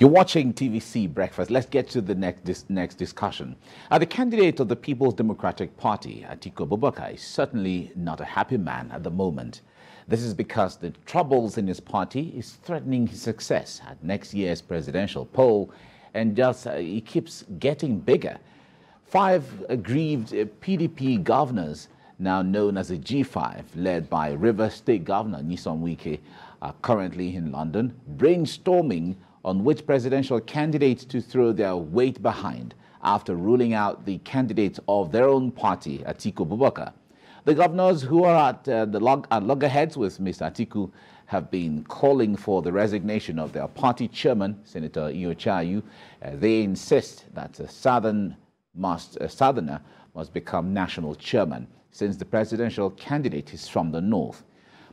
You're watching TVC Breakfast. Let's get to the next, next discussion. Uh, the candidate of the People's Democratic Party, Atiku Abubakar, is certainly not a happy man at the moment. This is because the troubles in his party is threatening his success at next year's presidential poll, and just uh, he keeps getting bigger. Five aggrieved uh, PDP governors, now known as the G5, led by River State Governor Nyesom Wike, are currently in London brainstorming on which presidential candidates to throw their weight behind after ruling out the candidate of their own party, Atiku Abubakar. The governors who are at, uh, the log at loggerheads with Mr. Atiku have been calling for the resignation of their party chairman, Senator Iyorchia Ayu. Uh, they insist that a southern must, a southerner must become national chairman since the presidential candidate is from the north.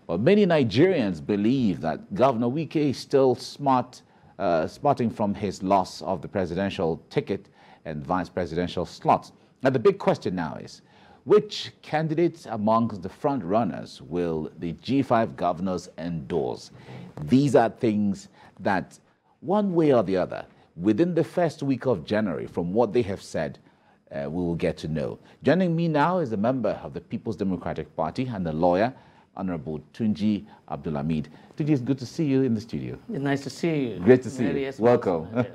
But many Nigerians believe that Governor Wike is still smart uh, spotting from his loss of the presidential ticket and vice presidential slots. Now, the big question now is which candidates amongst the front runners will the G5 governors endorse? These are things that, one way or the other, within the first week of January, from what they have said, uh, we will get to know. Joining me now is a member of the People's Democratic Party and a lawyer, Honorable Tunji Abdulhamid. Tunji, it's good to see you in the studio. It's nice to see you. Great to see you. Welcome. Yes.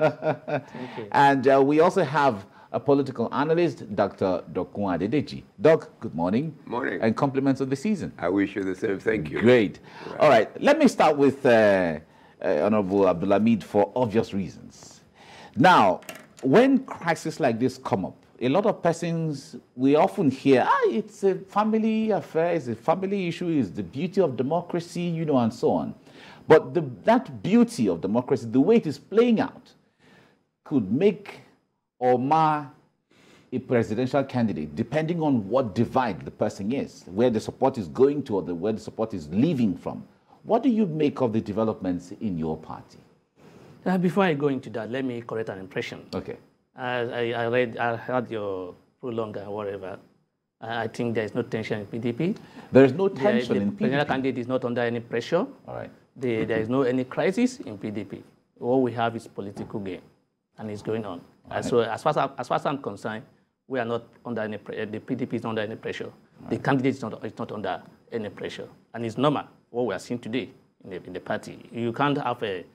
Thank you. and uh, we also have a political analyst, Dr. Dokun Adedeji. Doc, good morning. Morning. And compliments of the season. I wish you the same. Thank you. Great. Right. All right. Let me start with uh, uh, Honorable Abdulhamid for obvious reasons. Now, when crises like this come up, a lot of persons, we often hear, ah, it's a family affair, it's a family issue, it's the beauty of democracy, you know, and so on. But the, that beauty of democracy, the way it is playing out, could make or mar a presidential candidate, depending on what divide the person is, where the support is going to or the, where the support is leaving from. What do you make of the developments in your party? Uh, before I go into that, let me correct an impression. Okay. I, I read, I heard your prolong or whatever. I think there is no tension in PDP. There is no tension the, in PDP. The candidate is not under any pressure. All right. The, there is no any crisis in PDP. All we have is political game, and it's going on. Right. So as far as, as far as I'm concerned, we are not under any pressure. The PDP is not under any pressure. Right. The candidate is not, is not under any pressure. And it's normal, what we are seeing today in the, in the party. You can't have a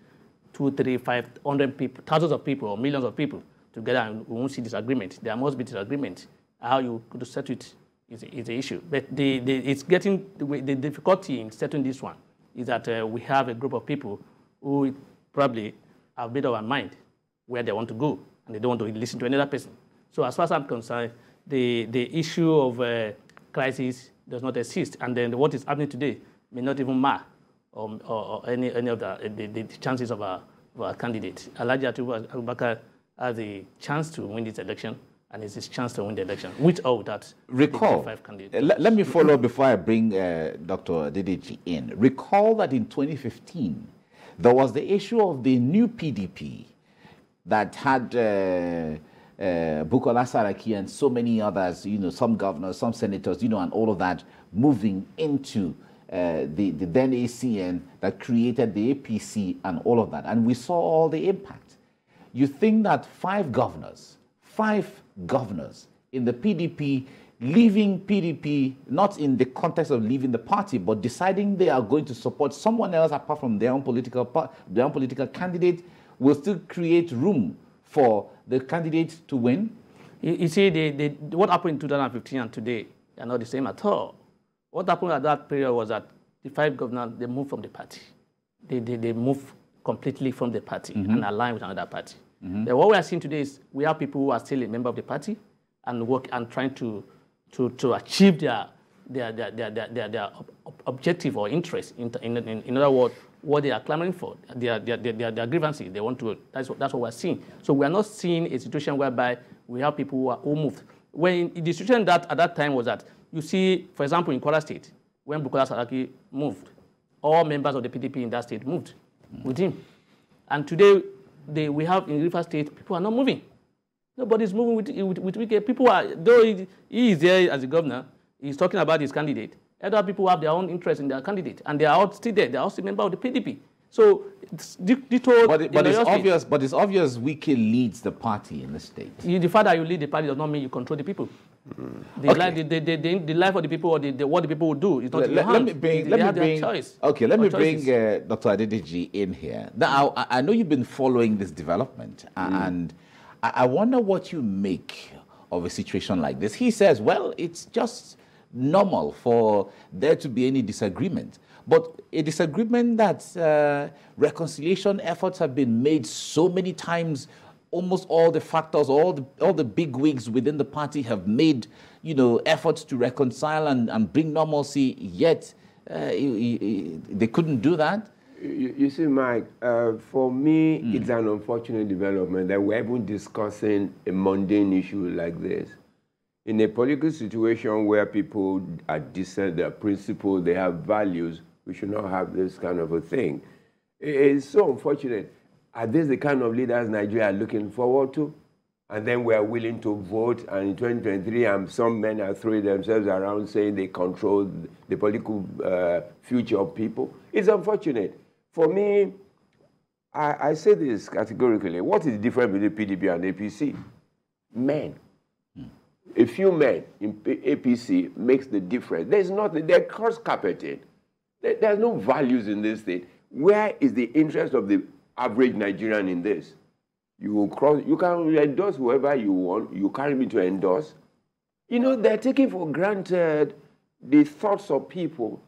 two, three, five hundred people, thousands of people, or millions of people together and we won't see disagreement. There must be disagreement. How you could settle it is, is the issue. But the, the, it's getting, the, difficulty in settling this one is that uh, we have a group of people who probably have made up their mind where they want to go and they don't want to listen to another person. So as far as I'm concerned, the, the issue of uh, crisis does not exist. And then what is happening today may not even mar or, or, or any, any of the, the, the chances of our, of our candidate. Alhaji Atiku Abubakar has a chance to win this election and it's his chance to win the election, with or without Recall, five candidates. Uh, let, let me follow before I bring uh, Dr. Dedeji in. Recall that in 2015, there was the issue of the new PDP that had uh, uh, Bukola Saraki and so many others, you know, some governors, some senators, you know, and all of that moving into uh, the, the then ACN that created the APC and all of that. And we saw all the impact you think that five governors, five governors in the PDP leaving PDP, not in the context of leaving the party, but deciding they are going to support someone else apart from their own political, their own political candidate, will still create room for the candidate to win? You, you see, they, they, what happened in 2015 and today are not the same at all. What happened at that period was that the five governors, they moved from the party. They, they, they moved completely from the party mm -hmm. and aligned with another party. Mm-hmm. what we are seeing today is we have people who are still a member of the party and work and trying to, to, to achieve their, their, their, their, their, their objective or interest. In, in, in, other words, what they are clamoring for, their, their, their, their grievances, they want to, that's what, that's what we're seeing. So we are not seeing a situation whereby we have people who are who moved. When the situation that at that time was that, you see, for example, in Kwara State, when Bukola Saraki moved, all members of the PDP in that state moved mm-hmm. with him. And today, they, we have in River State, people are not moving. Nobody's moving with, with, with Wike. People are, though he, he is there as a governor, he's talking about his candidate. Other people have their own interest in their candidate, and they are all still there. They are all still members of the PDP. So the but, it, but it's obvious. State, but it's obvious Wike leads the party in the state. You, the fact that you lead the party does not mean you control the people. Mm. The, okay. life, the, the, the, the, life of the people or the, what the people will do is not let, in your let. Me bring, they, let me bring, choice. Okay, let me bring uh, Dr. Adedeji in here. Now, I, I, know you've been following this development, mm. and I, I wonder what you make of a situation like this. He says, well, it's just normal for there to be any disagreement. But a disagreement that uh, reconciliation efforts have been made so many times, almost all the factors, all the, all the big wigs within the party have made, you know, efforts to reconcile and, and bring normalcy, yet uh, they couldn't do that. You, you see, Mike, uh, for me, mm. it's an unfortunate development that we're even discussing a mundane issue like this in a political situation where people are decent, they're principled, they have values, we should not have this kind of a thing. It's so unfortunate. Are these the kind of leaders Nigeria are looking forward to? And then we are willing to vote, and in 2023, um, some men are throwing themselves around saying they control the political uh, future of people. It's unfortunate. For me, I, I say this categorically. What is the difference between PDP and APC? Men a few men in APC makes the difference. There's nothing, they're cross carpeted. There's no values in this state. Where is the interest of the average Nigerian in this? You will cross, you can endorse whoever you want, you carry me to endorse. You know, they're taking for granted the thoughts of people,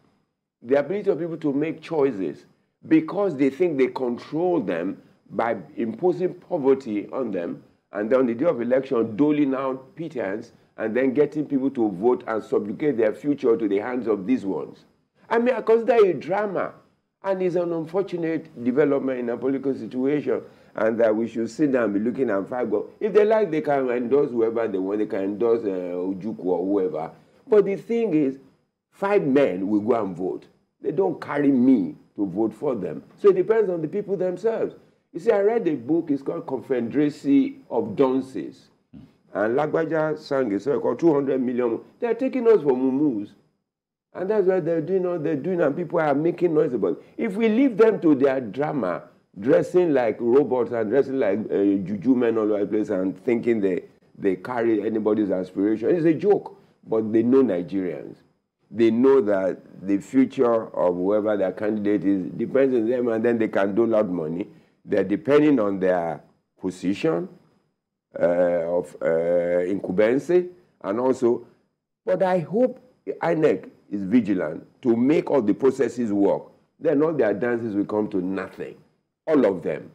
the ability of people to make choices because they think they control them by imposing poverty on them and then on the day of election, doling out pittance and then getting people to vote and subjugate their future to the hands of these ones. I mean, I consider a drama. And it's an unfortunate development in a political situation. And that we should sit down and be looking at five go. If they like, they can endorse whoever they want. They can endorse uh, Ojukwu or whoever. But the thing is, five men will go and vote. They don't carry me to vote for them. So it depends on the people themselves. You see, I read a book, it's called Confederacy of Dunces. And Lagbaja sang a song called 200 million. They're taking us for mumus. And that's why they're doing all they're doing, and people are making noise about it. If we leave them to their drama, dressing like robots and dressing like uh, juju men all over the place and thinking they, they carry anybody's aspiration, it's a joke. But they know Nigerians. They know that the future of whoever their candidate is depends on them, and then they can do a lot of money. They're depending on their position uh, of uh, incumbency and also, but I hope INEC is vigilant to make all the processes work. Then all their dances will come to nothing. All of them.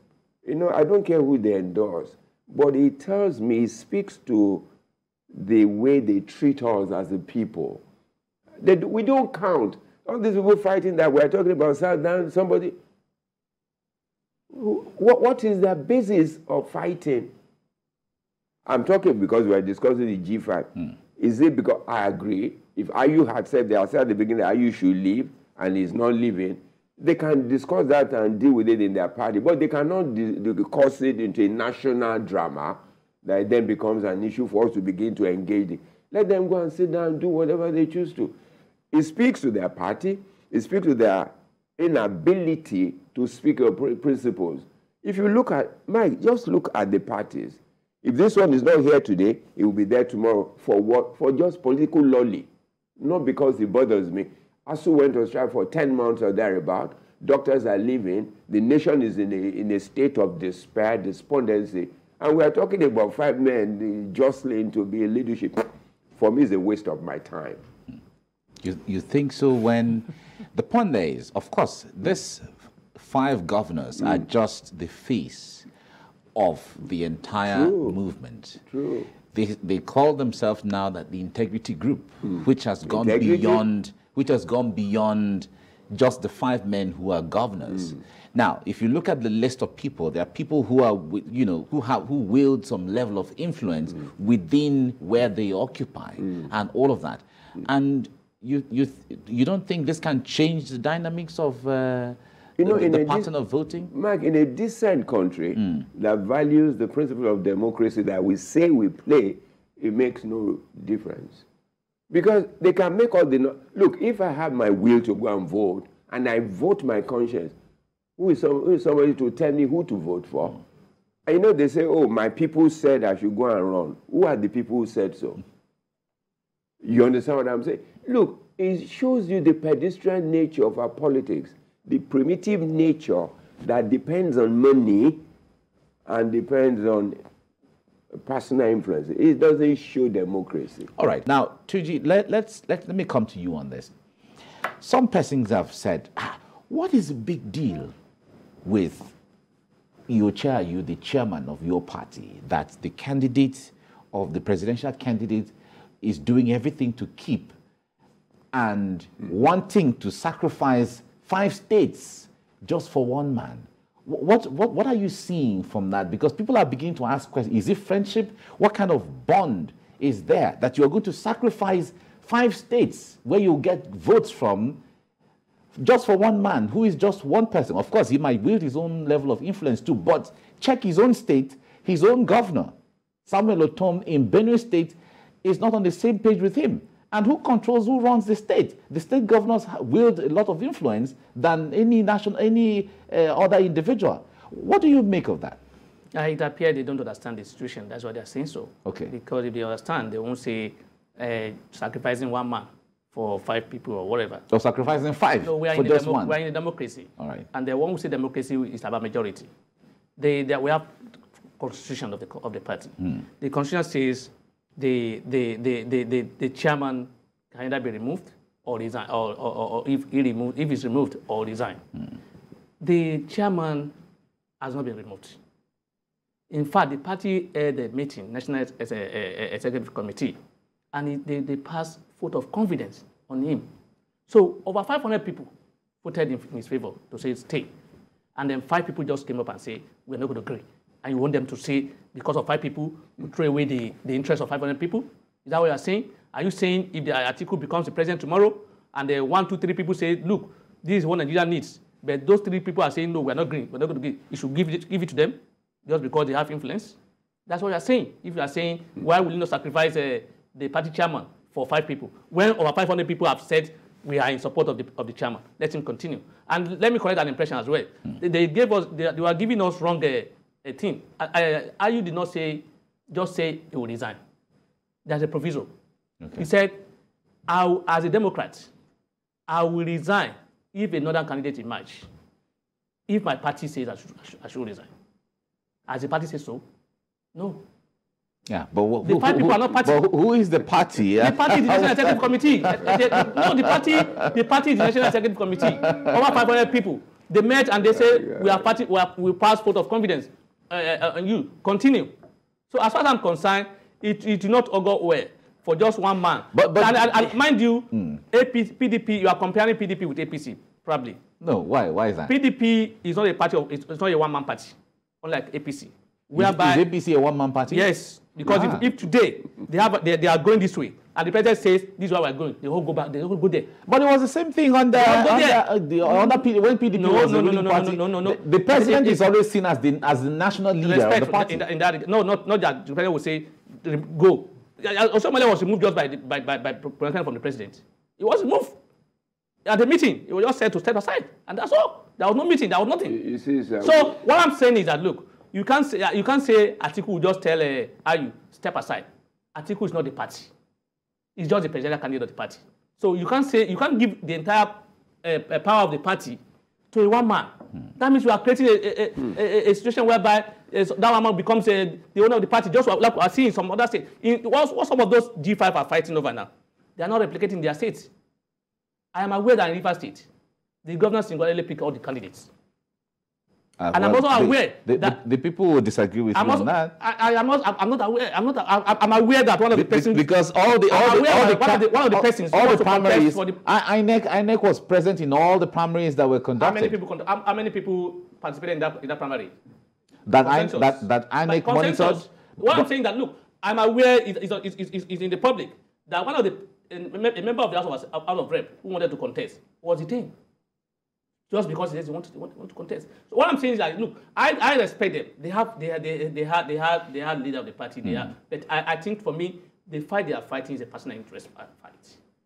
You know, I don't care who they endorse, but it tells me, it speaks to the way they treat us as a people. They, we don't count. All these people fighting that we're talking about, somebody, what, what is the basis of fighting? I'm talking because we are discussing the G5. Mm. Is it because I agree? If Ayu had said they said at the beginning that Ayu should leave and he's not leaving, they can discuss that and deal with it in their party, but they cannot cause it into a national drama that then becomes an issue for us to begin to engage in. Let them go and sit down and do whatever they choose to. It speaks to their party, it speaks to their inability to speak of principles. If you look at, Mike, just look at the parties. If this one is not here today, it will be there tomorrow. For what? For just political lolly. Not because it bothers me. ASUU went on strike for 10 months or thereabout. Doctors are leaving. The nation is in a, in a state of despair, despondency. And we are talking about five men jostling to be in leadership. For me, it's a waste of my time. You, you think so when the point there is, of course, this five governors mm. are just the face of the entire True. movement. True. They, they call themselves now that the integrity group, mm. which has gone integrity? beyond which has gone beyond just the five men who are governors. Mm. Now, if you look at the list of people, there are people who are, you know, who have who wield some level of influence mm. within where they occupy, mm. and all of that. Mm. And you you you don't think this can change the dynamics of uh, you know, the, in the pattern of voting? Mark, in a decent country mm. that values the principle of democracy that we say we play, it makes no difference. Because they can make all the... No look, if I have my will to go and vote, and I vote my conscience, Who is, some, who is somebody to tell me who to vote for? And you know, they say, oh, my people said I should go and run. Who are the people who said so? You understand what I'm saying? Look, it shows you the pedestrian nature of our politics, the primitive nature that depends on money and depends on personal influence. It doesn't show democracy. All right. Now, Tunji, let, let's, let, let me come to you on this. Some persons have said, ah, what is the big deal with your chair, you, the chairman of your party, that the candidate of the presidential candidate is doing everything to keep and wanting to sacrifice five states just for one man. What, what, what are you seeing from that? Because people are beginning to ask questions. Is it friendship? What kind of bond is there that you're going to sacrifice five states where you get votes from just for one man who is just one person? Of course, he might wield his own level of influence too, but check his own state, his own governor, Samuel Ortom in Benue State, is not on the same page with him. And who controls who runs the state? The state governors wield a lot of influence than any national, any uh, other individual. What do you make of that? Uh, it appears they don't understand the situation. That's why they're saying so. Okay. Because if they understand, they won't say uh, sacrificing one man for five people or whatever. Or sacrificing five no, we are for in just one. We are in a democracy. All right. And the one who say democracy is about majority. They, they, we have constitution of the, of the party. Hmm. The constitution says the, the, the, the, the, the chairman can either be removed or resign, or, or, or, if, he removed, if he's removed or resign. Hmm. The chairman has not been removed. In fact, the party held a meeting, National Ex- Ex- Ex- Executive Committee, and they, they passed vote of confidence on him. So over 500 people voted in, in his favor to say stay. And then five people just came up and say, we're not going to agree. And you want them to say, because of five people, you throw away the, the interest of 500 people? Is that what you're saying? Are you saying if the article becomes the president tomorrow, and the one, two, three people say, look, this is what Nigeria needs, but those three people are saying, no, we're not agreeing, we're not going to give, you should give it, give it to them just because they have influence? That's what you're saying. If you are saying, why will you not sacrifice uh, the party chairman for five people? When over 500 people have said, we are in support of the, of the chairman. Let him continue. And let me correct that impression as well. They, they gave us, they, they were giving us wrong uh, a thing. I, I, you did not say, just say he will resign. There's a proviso. He said, I, as a Democrat, I will resign if another candidate emerges. If my party says I should, I should, I should resign. As the party says so, no. Yeah, but wh- The five who- people are not party. But who- is the party? The party is the National Executive Committee. No, the party, the party is the National Executive Committee. Over 500 people. They met and they say, we are party, we, are, we pass vote of confidence. Uh, uh, and you continue. So as far as I'm concerned, it, it did not augur well for just one man. But- but- and, and, and mind you, AP, PDP, you are comparing PDP with APC, probably. No, why? Why is that? PDP is not a party of, it's, it's not a one-man party, unlike APC. Is, Whereby, is APC a one-man party? Yes, because Ah. if, if today they have they, they are going this way, and the president says this is where we're going, they all go back, they all go there. But it was the same thing on the, No, but on yeah. the, uh, the under P, when PDP No, was no, the no, ruling no, no, party. no, no, no, no. The, the president It- it- is always seen as the as the national leader of the party. in, that, in that no, not not that the president will say go. Osomole was removed just by the, by by, by pronouncement from the president. He was removed at the meeting. He was just said to step aside, and that's all. There was no meeting. There was nothing. You see, sir, So what I'm saying is that look, you can't say you can't say Atiku will just tell uh, Ayu step aside. Atiku is not the party. He's just the presidential candidate of the party. So you can't say you can't give the entire uh, power of the party to a one man. That means you are creating a, a, a, a, a situation whereby uh, that one man becomes uh, the owner of the party, just like we are seeing in some other states. In, what, what some of those G5 are fighting over now? They are not replicating their states. I am aware that in River State, the governor singularly pick all the candidates. Uh, and I'm also aware the, that- the, the people will disagree with I'm you also, on that. I, I am not, I'm not aware. I'm not. I, I'm aware that one of the persons. because all the all I'm the all the, one of the- one of the persons all the primaries for the- I, INEC INEC was present in all the primaries that were conducted. how many people? How, how many people participated in that in that primary? that I, that that INEC monitored. What I'm saying that look, I'm aware is is, is, is, is in the public that one of the a member of the House of, House of Rep who wanted to contest was detained just because he wanted, he want, want to contest. So what I'm saying is like, look, I, I respect them. They have they have, they, they have they have they have leader of the party. They Hmm. are, but I, I think for me the fight they are fighting is a personal interest fight.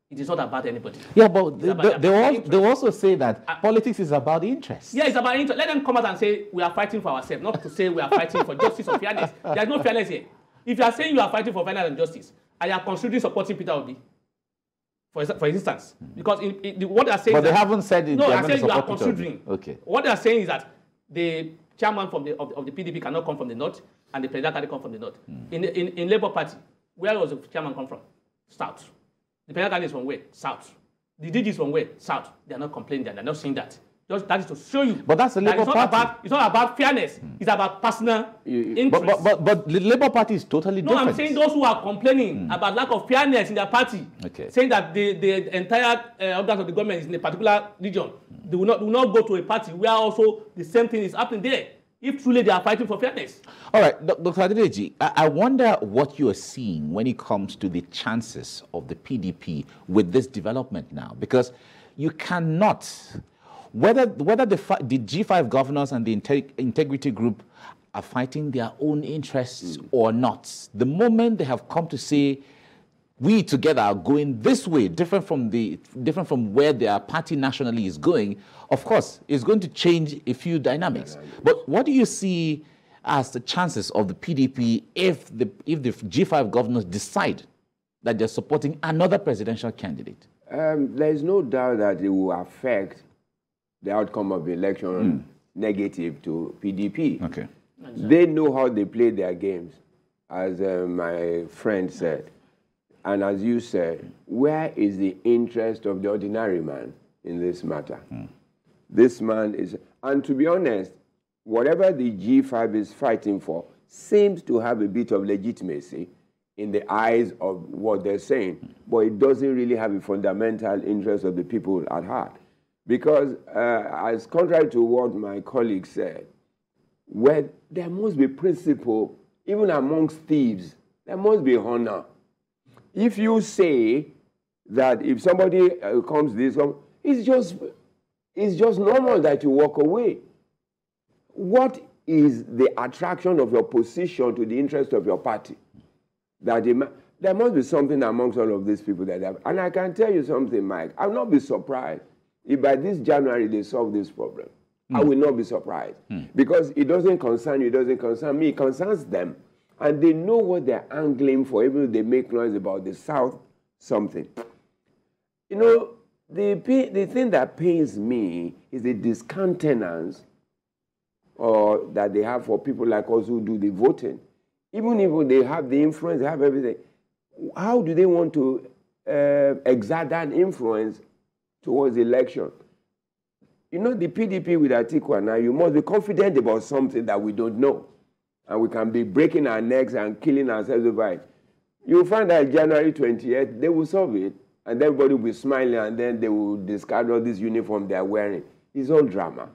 It is not about anybody. Yeah, but they, about they, their also, they also say that politics is about interest. Yeah, it's about interest. Let them come out and say we are fighting for ourselves, not to say we are fighting for justice or fairness. There's no fairness here. If you are saying you are fighting for fairness and justice, and you are considering supporting Peter Obi, for, for instance, because in, in, the- what they are saying But they that- haven't said it. No, they I haven't said you are considering. Okay. What they are saying is that the chairman from the, of, of the PDP cannot come from the north, and the president cannot come from the north. In, in, in Labour Party, where was the chairman come from? South. The president is from where? South. The DG is from where? South. They are not complaining. They are not saying that. Just that is to show you. But that's the that Labour it's Party. About, it's not about fairness. It's about personal interest. But, but, but, but the Labour Party is totally No, different. I'm saying those who are complaining about lack of fairness in their party, Okay. saying that the, the entire uh, organs of the government is in a particular region, they will not, will not go to a party where also the same thing is happening there. If truly they are fighting for fairness. All right, Dr. Adedeji, I, I wonder what you are seeing when it comes to the chances of the PDP with this development now, because you cannot, whether whether the the G5 governors and the Integ- integrity group are fighting their own interests or not, the moment they have come to say we together are going this way, different from the different from where their party nationally is going, of course, it's going to change a few dynamics. But what do you see as the chances of the PDP if the if the G5 governors decide that they're supporting another presidential candidate? Um, there is no doubt that it will affect the outcome of the election hmm. negative to PDP. Okay. They know how they play their games, as uh, my friend said. And as you said, where is the interest of the ordinary man in this matter? Hmm. This man is, and to be honest, whatever the G5 is fighting for seems to have a bit of legitimacy in the eyes of what they're saying, hmm. but it doesn't really have a fundamental interest of the people at heart. Because, uh, as contrary to what my colleague said, where there must be principle, even amongst thieves, there must be honor. If you say that if somebody uh, comes this, it's just, it's just normal that you walk away. What is the attraction of your position to the interest of your party? That there must be something amongst all of these people that have, and I can tell you something, Mike. I'll not be surprised if by this January they solve this problem. I will not be surprised because it doesn't concern you, it doesn't concern me, it concerns them, and they know what they're angling for. Even if they make noise about the South, something. You know, the the thing that pains me is the discountenance or that they have for people like us who do the voting. Even if they have the influence, they have everything. How do they want to uh, exert that influence towards election? You know, the PDP with Atiku now, you must be confident about something that we don't know. And we can be breaking our necks and killing ourselves over it. You'll find that January 28th, they will solve it. And everybody will be smiling and then they will discard all this uniform they're wearing. It's all drama.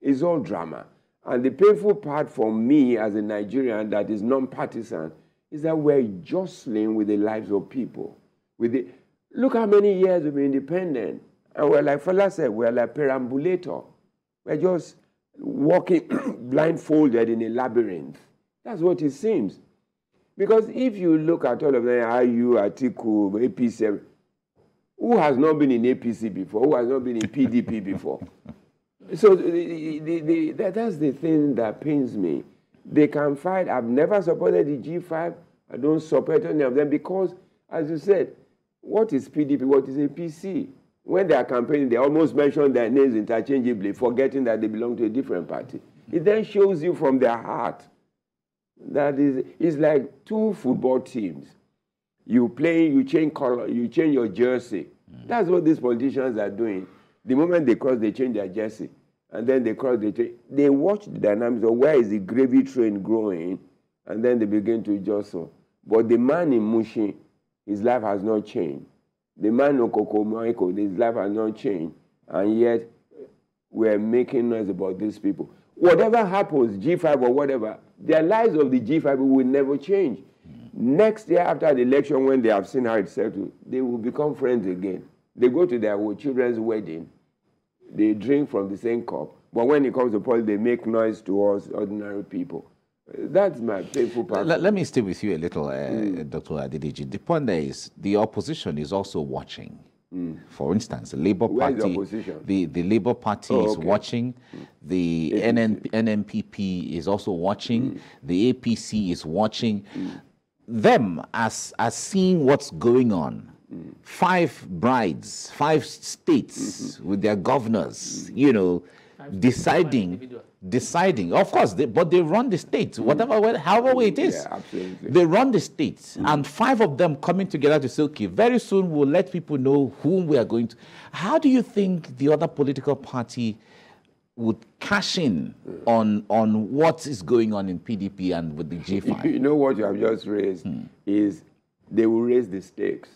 It's all drama. And the painful part for me as a Nigerian that is non-partisan is that we're jostling with the lives of people. With the, look how many years we've been independent. We're like Fela said, we're like perambulator. We're just walking blindfolded in a labyrinth. That's what it seems. Because if you look at all of them, Ayu, Atiku, APC, who has not been in APC before? Who has not been in PDP before? So the, the, the, that, that's the thing that pains me. They can fight. I've never supported the G5. I don't support any of them because, as you said, what is PDP? What is APC? When they are campaigning, they almost mention their names interchangeably, forgetting that they belong to a different party. It then shows you from their heart that is it's like two football teams. You play, you change color, you change your jersey. Mm. That's what these politicians are doing. The moment they cross, they change their jersey. And then they cross, they change. They watch the dynamics of where is the gravy train growing, and then they begin to jostle. But the man in Mushin, his life has not changed. The man in Okokomoiko, his life has not changed. And yet, we're making noise about these people. Whatever happens, G5 or whatever, their lives of the G5 will never change. Next year, after the election, when they have seen how it's settled, they will become friends again. They go to their children's wedding, they drink from the same cup, but when it comes to politics, they make noise to us ordinary people. That's my painful part. Let, let me stay with you a little, uh, mm. Dr. Adedeji. The point there is the opposition is also watching. Mm. For instance, the Labour Where Party, the, the, the, Labour Party oh, is watching, the NN, NNPP is also watching, mm. the APC is watching. Mm. Them as as seeing what's going on. Mm. Five brides, five states -hmm. with their governors, you know, deciding deciding. Of course, they, but they run the states, whatever, however way it is. Yeah, absolutely. They run the states, mm. and five of them coming together to say, okay, very soon we'll let people know whom we are going to. How do you think the other political party would cash in mm. on on what is going on in PDP and with the G5? You know what you have just raised mm. is they will raise the stakes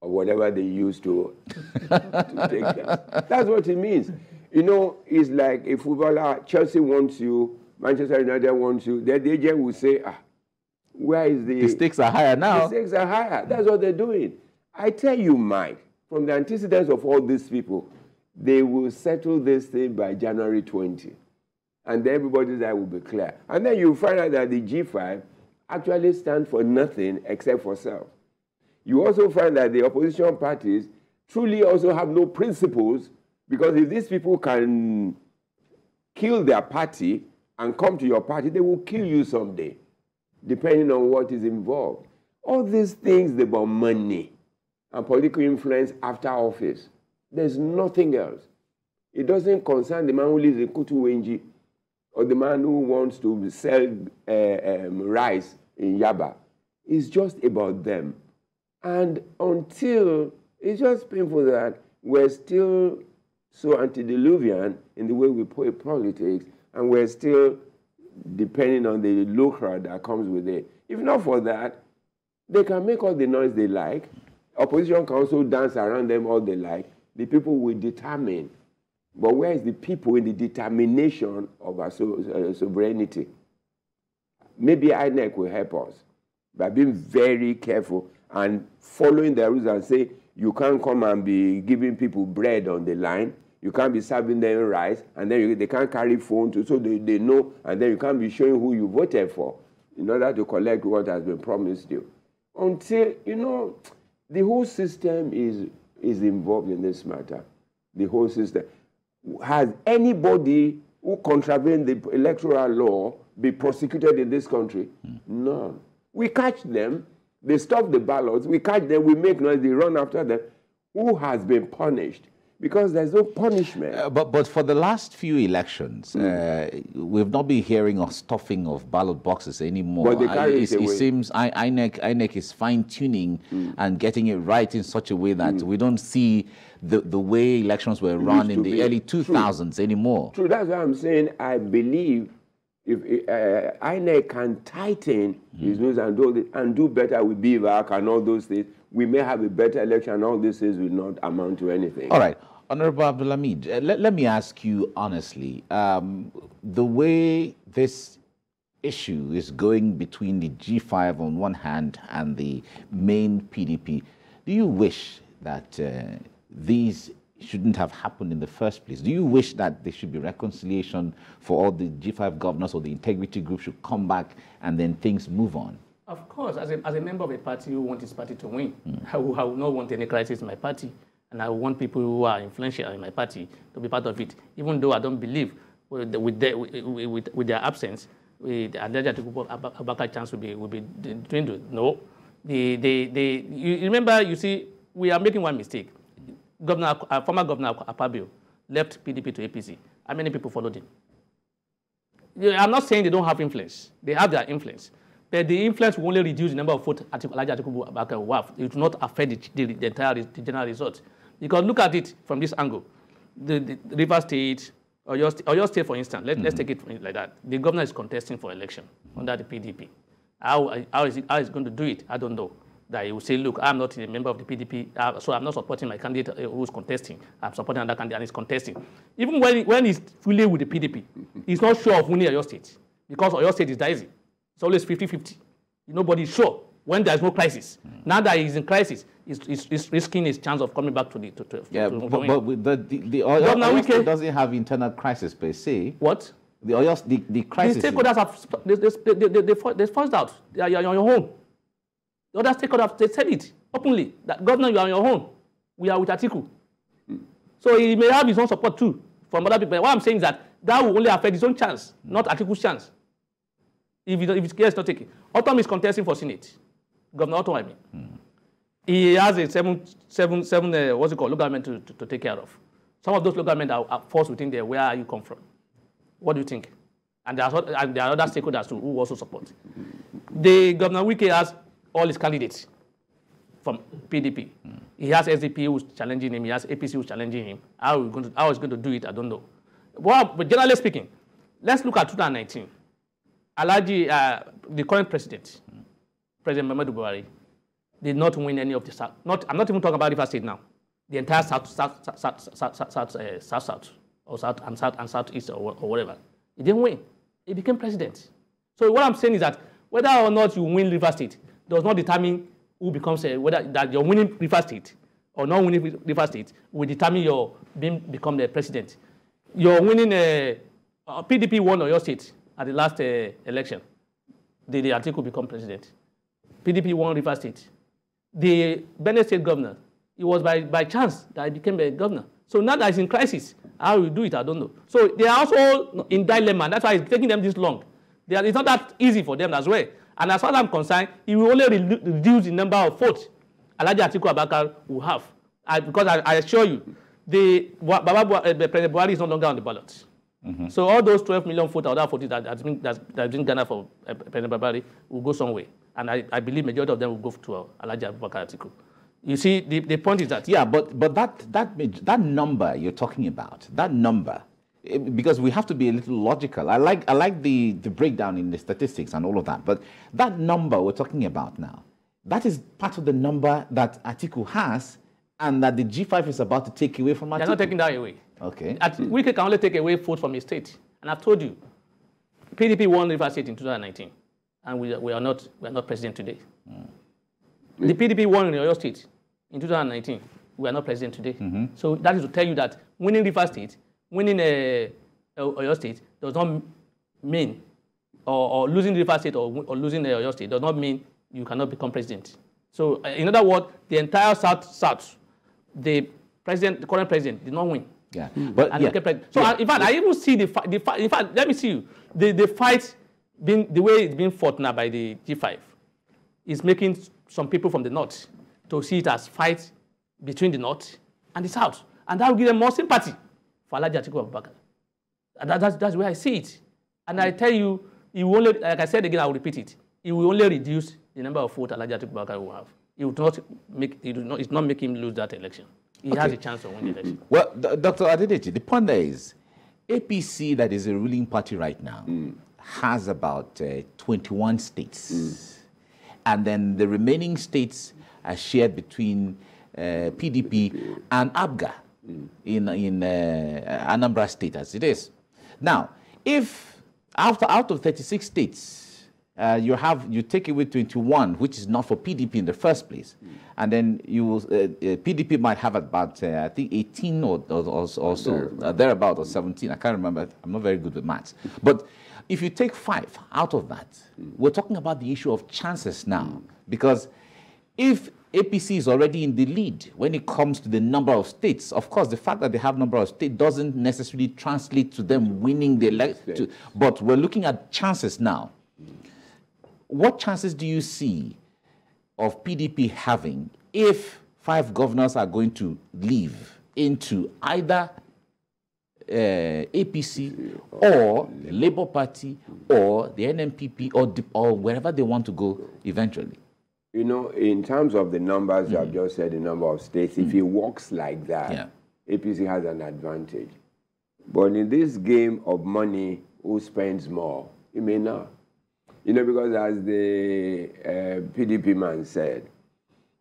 or whatever they use to, to take that. That's what it means. You know, it's like a footballer, Chelsea wants you, Manchester United wants you, then the agent will say, ah, where is the... The stakes are higher now. The stakes are higher. That's what they're doing. I tell you, Mike, from the antecedents of all these people, they will settle this thing by January 20. And then everybody's eye will be clear. And then you find out that the G5 actually stand for nothing except for self. You also find that the opposition parties truly also have no principles because if these people can kill their party and come to your party, they will kill you someday, depending on what is involved. All these things about money and political influence after office. There's nothing else. It doesn't concern the man who lives in Kutu Wenji or the man who wants to sell uh, um, rice in Yaba. It's just about them. And until it's just painful that we're still so antediluvian in the way we play politics, and we're still depending on the lucre that comes with it. If not for that, they can make all the noise they like. Opposition can also dance around them all they like. The people will determine. But where is the people in the determination of our uh, sovereignty? Maybe INEC will help us by being very careful and following the rules and say, you can't come and be giving people bread on the line you can't be serving them rice, and then you, they can't carry phone to, so they, they know, and then you can't be showing who you voted for in order to collect what has been promised you. Until, you know, the whole system is, is involved in this matter. The whole system. Has anybody who contravened the electoral law be prosecuted in this country? Mm. None. We catch them, they stop the ballots, we catch them, we make noise, they run after them. Who has been punished? Because there's no punishment. Uh, but but for the last few elections, mm. uh, we've not been hearing of stuffing of ballot boxes anymore. But they carry I, it, it seems INEC, INEC is fine tuning mm. and getting it right in such a way that mm. we don't see the, the way elections were run in the early 2000s True. anymore. True, that's what I'm saying. I believe if uh, INEC can tighten his rules and do, and do better with BVAS and all those things, we may have a better election. All this is will not amount to anything. All right. Honorable Abdulhamid, uh, let, let me ask you honestly, um, the way this issue is going between the G5 on one hand and the main PDP, do you wish that uh, these shouldn't have happened in the first place? Do you wish that there should be reconciliation for all the G5 governors or the integrity group should come back and then things move on? Of course, as a, as a member of a party who wants his party to win, mm. I, will, I will not want any crisis in my party. And I want people who are influential in my party to be part of it, even though I don't believe with, the, with, the, with, with their absence, with Adaja Abubakar chance will be, will be dwindled. No. The, the, the, you remember, you see, we are making one mistake. Governor, uh, former Governor Akpabio left PDP to APC. How many people followed him? I'm not saying they don't have influence. They have their influence. But the influence will only reduce the number of votes Alhaji Atiku Abubakar will have. It will not affect the, the, the entire the general result. Because look at it from this angle. The, the River State, or your, or your state, for instance, let, mm -hmm. let's take it like that. The governor is contesting for election under the PDP. How, how, is it, how is going to do it? I don't know. That he will say, look, I'm not a member of the PDP, uh, so I'm not supporting my candidate uh, who's contesting. I'm supporting another candidate and he's contesting. Even when, he, when he's fully with the PDP, he's not sure of winning your state because your state is dicey. It's always 50-50. Nobody is sure when there's no crisis. Mm. Now that he's in crisis, he's, he's, he's, risking his chance of coming back to the. To, to, yeah, to, but, but the, the, the, the doesn't have internal crisis per se. What? The, Oyo, the, the crisis. The stakeholders have they, they, they, they, they, they forced out. They are, you're on your own. The other stakeholders they said it openly that governor, you are on your own. We are with Atiku. So he may have his own support too from other people. What I'm saying is that that will only affect his own chance, not Atiku's chance. If, if his case is not taken. Ortom is contesting for Senate. Governor Ortom, I mean. Mm. He has a seven, seven, seven uh, what's it called, local government to, to, to, take care of. Some of those local government are, are forced within there. Where are you come from? What do you think? And there are, and there are other stakeholders too who also support. The Governor Wike has all his candidates from PDP. Mm. He has SDP who's challenging him. He has APC who's challenging him. How, going to, how he's going to do it, I don't know. Well, but generally speaking, let's look at 2019. Alhaji, uh, the current president, President Muhammadu Buhari, did not win any of the South. Not, I'm not even talking about River State now. The entire South, South, South, South, South, South, uh, South, South, or South and South and Southeast or, or whatever. He didn't win. He became president. So what I'm saying is that whether or not you win River State does not determine who becomes a, whether that you're winning River State or not winning River State will determine your being become the president. You're winning a, a PDP won your State at the last uh, election. The, the Atiku become president. PDP won River State. The Benue State governor, it was by, by chance that I became a governor. So now that it's in crisis, how you do it, I don't know. So they are also in dilemma. That's why it's taking them this long. Are, it's not that easy for them as well. And as far as I'm concerned, it will only re reduce the number of votes Alhaji Atiku Abubakar will have. I, because I, I, assure you, the Baba, uh, President Buhari is no longer on the ballot. Mm -hmm. So all those 12 million votes or other votes that has been, that has been garnered for uh, President Buhari will go somewhere. And I, I believe majority of them will go to uh, Alhaji Abubakar Atiku. You see, the, the point is that... Yeah, but, but that, that, that number you're talking about, that number, eh, because we have to be a little logical. I like, I like the, the breakdown in the statistics and all of that, but that number we're talking about now, that is part of the number that Atiku has and that the G5 is about to take away from Atiku. They're not taking that away. Okay. At, we can only take away vote from a state. And I've told you, PDP won River State in 2019, and we, we, are, not, we are not president today. Mm. The PDP won in Oyo State in 2019. We are not president today. Mm -hmm. So that is to tell you that winning River State, winning a, a Oyo State does not mean, or, or losing River State or, or losing a Oyo State does not mean you cannot become president. So uh, in other words, the entire South South, the president, the current president did not win. Yeah, mm. but and yeah. So yeah. I, in fact, I even see the fight. The fight. In fact, let me see you. The the fight being the way it's being fought now by the G5 is making some people from the north to see it as fight between the North and the South. And that will give them more sympathy for Alhaji Atiku Abubakar. That, that's, that's where I see it. And I tell you, it will only, like I said again, I will repeat it, it will only reduce the number of votes Alhaji Atiku Abubakar will have. It will not make, it will not, it's not make him lose that election. He okay. has a chance of winning the election. Well, Dr. Adedeji, the point there is, APC, that is a ruling party right now, mm. has about uh, 21 states. Mm. And then the remaining states are shared between uh, PDP and APGA mm. in, in uh, Anambra State as it is. Now, if after out of 36 states, uh, you have you take away 21, which is not for PDP in the first place, mm. and then you uh, uh, PDP might have about uh, I think 18 or or, or, or so uh, thereabout or 17. I can't remember. I'm not very good with maths, but if you take five out of that, mm. we're talking about the issue of chances now, because if APC is already in the lead when it comes to the number of states. Of course, the fact that they have number of states doesn't necessarily translate to them winning the election. But we're looking at chances now. What chances do you see of PDP having if five governors are going to leave into either uh, APC or Labour Party or the NNPP or, or wherever they want to go eventually? You know, in terms of the numbers, mm. I've just said the number of states, mm. if it works like that, yeah. APC has an advantage. But in this game of money, who spends more? It may not. You know, because as the uh, PDP man said,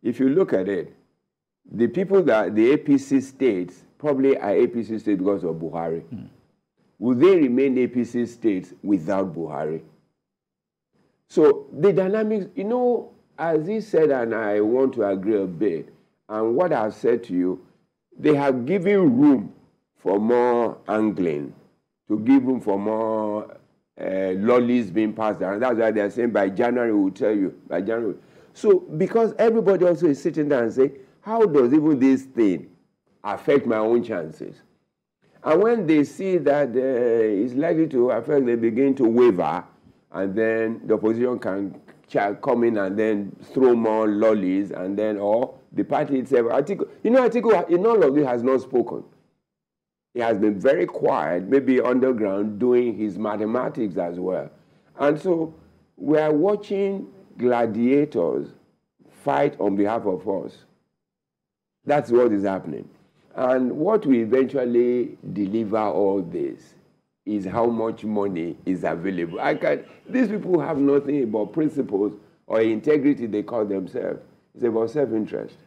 if you look at it, the people that the APC states probably are APC states because of Buhari. Mm. Will they remain APC states without Buhari? So the dynamics, you know, as he said, and I want to agree a bit, and what I've said to you, they have given room for more angling to give room for more uh, lollies being passed around. That's why they're saying by January we'll tell you. By January. So because everybody also is sitting there and saying, how does even this thing affect my own chances? And when they see that uh, it's likely to affect, they begin to waver, and then the opposition can come in and then throw more lollies, and then, or the party itself. Atiku, you know, Atiku in all of this has not spoken. He has been very quiet, maybe underground, doing his mathematics as well. And so we are watching gladiators fight on behalf of us. That's what is happening. And what will eventually deliver all this is how much money is available. I can, these people have nothing but principles or integrity they call themselves. It's about self-interest. Hmm.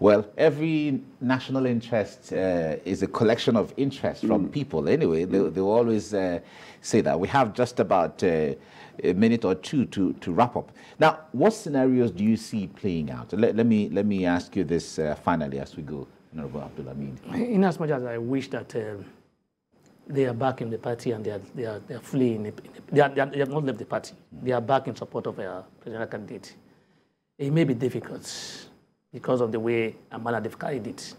Well, every national interest uh, is a collection of interests from mm. people. Anyway, they, they always uh, say that. We have just about uh, a minute or two to, to wrap up. Now, what scenarios do you see playing out? Let, let me, let me ask you this uh, finally as we go, Honorable Abdul In as much as I wish that um, they are back in the party and they are, they are, they are fleeing, they, are, they, are, they have not left the party. Mm. They are back in support of a presidential candidate. It may be difficult because of the way Amana they've carried it.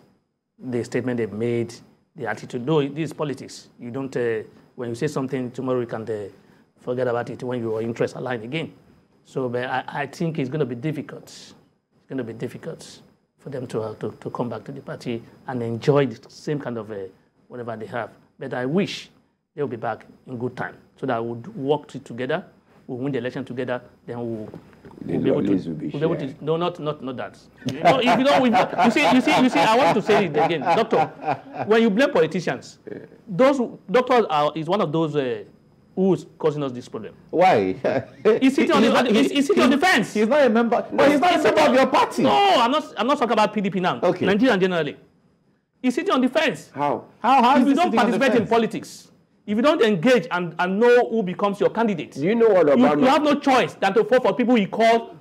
The statement they've made, the attitude. No, this is politics. You don't, uh, when you say something, tomorrow you can uh, forget about it when your interests align again. So but I, I think it's going to be difficult. It's going to be difficult for them to, uh, to, to, come back to the party and enjoy the same kind of uh, whatever they have. But I wish they'll be back in good time so that we would work together, we'll win the election together, then we'll We'll be able to, will be, we'll be able to, no, not, not, not that. You know, if you don't, you see, you see, you see, I want to say it again, doctor. When you blame politicians, those doctors are is one of those uh, who's causing us this problem. Why? he's sitting on the, not, he's, he's sitting on the fence. He's not a member. No, he's not a member of your party. No, I'm not. I'm not talking about PDP now. Okay. Nigeria generally. He's sitting on the fence. How? How? How? If you don't participate in politics, if you don't engage and, and know who becomes your candidate, Do you know what Obama? You, you have no choice than to vote for people he called.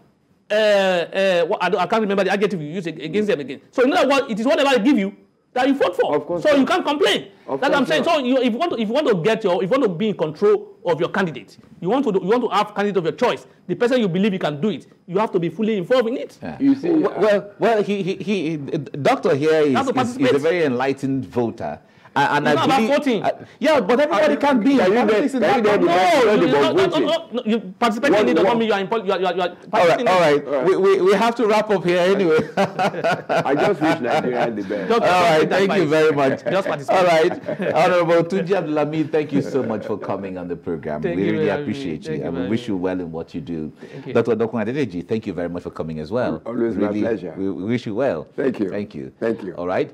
Uh, uh, I, I, can't remember the adjective you use against them again. So in other words, it is whatever they give you that you vote for. Of course. So not. you can't complain. Of That's what I'm saying. Not. So you, if you want to, if you want to get your, if you want to be in control of your candidate, you want to, do, you want to have candidate of your choice. The person you believe you can do it, you have to be fully involved in it. Yeah. You see, well, well, he, he, he, doctor here is, is, is a very enlightened voter. And, and I believe, 14. Uh, yeah, but everybody can be. Can you get, can you get no, no, no, no, no, no, you participate in it doesn't mean you are in. You are, you are, you are all right, all right. All right. We, we, we have to wrap up here anyway. I just wish Nigeria had the best. all right, thank you very much. Just participate. All right, Honorable Tunji Abdulhamid, thank you so much for coming on the program. Thank we really appreciate you, and we wish you well in what you do. Dr. Dokun Adedeji, thank you very much for coming as well. Always my pleasure. We wish you well. Thank you. Thank you. Thank you. All right.